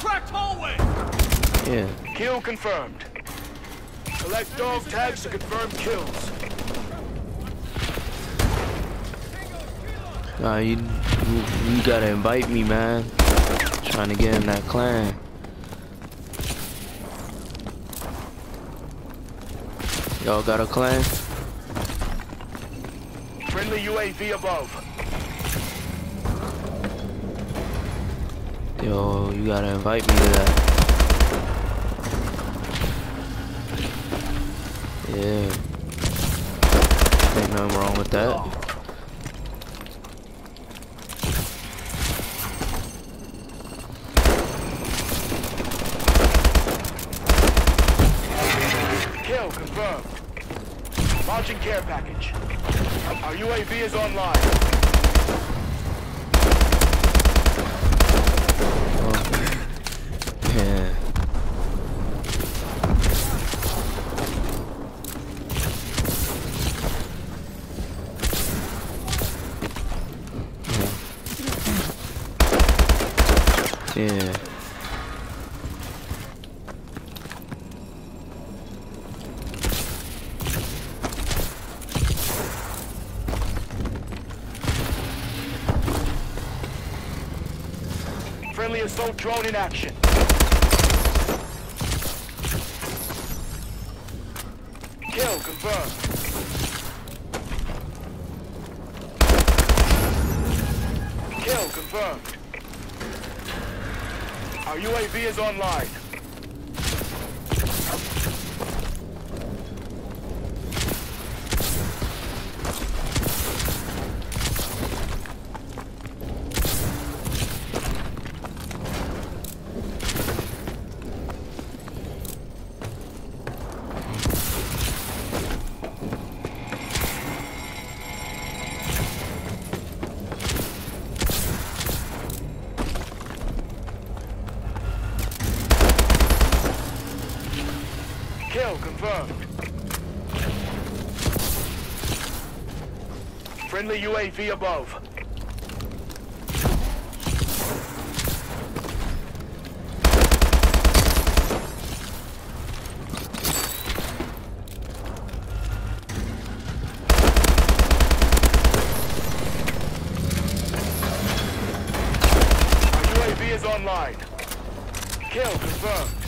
Cracked hallway! Yeah. Kill confirmed. Collect dog tags to confirm kills. Nah, you, you, you gotta invite me, man. Trying to get in that clan. Y'all got a clan? Friendly UAV above. Yo, you gotta invite me to that. Yeah. Ain't nothing wrong with that. Kill confirmed. Launching care package. Our UAV is online. Yeah. Yeah. Friendly assault drone in action. Kill confirmed. Our UAV is online. Friendly UAV above. Our UAV is online. Kill confirmed.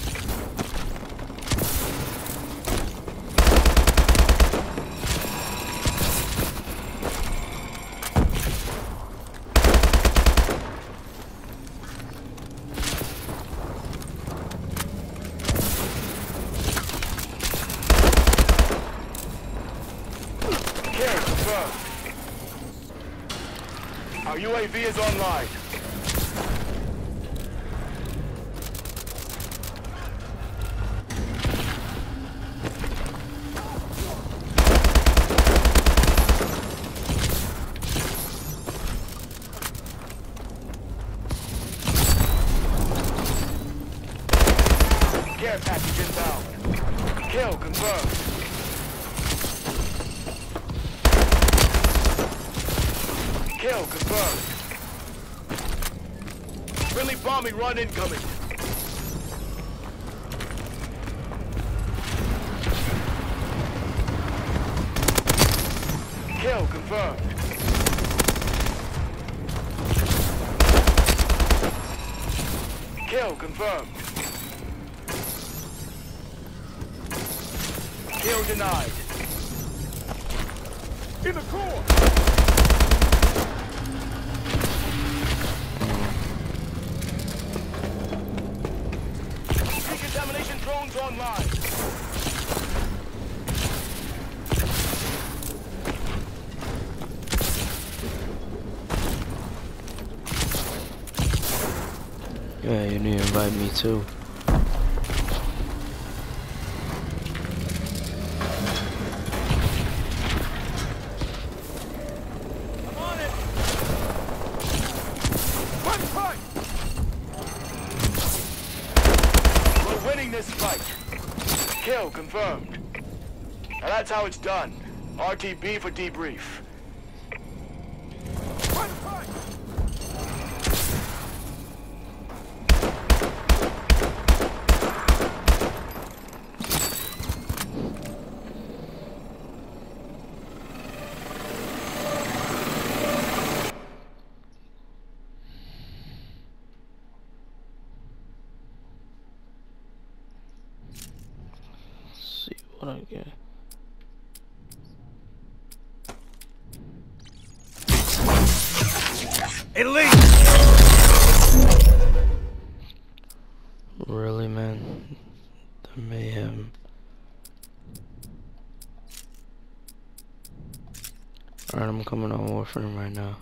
Kill confirmed. Our UAV is online. Care package inbound. Kill confirmed. Kill confirmed. Friendly bombing run incoming. Kill confirmed. Kill confirmed. Kill denied. In the core. Yeah, you need to invite me too. I'm on it! One point! We're winning this fight. Kill confirmed. Now that's how it's done. RTB for debrief. I get. Elite! Really, man? The mayhem. Alright, I'm coming on Warframe right now.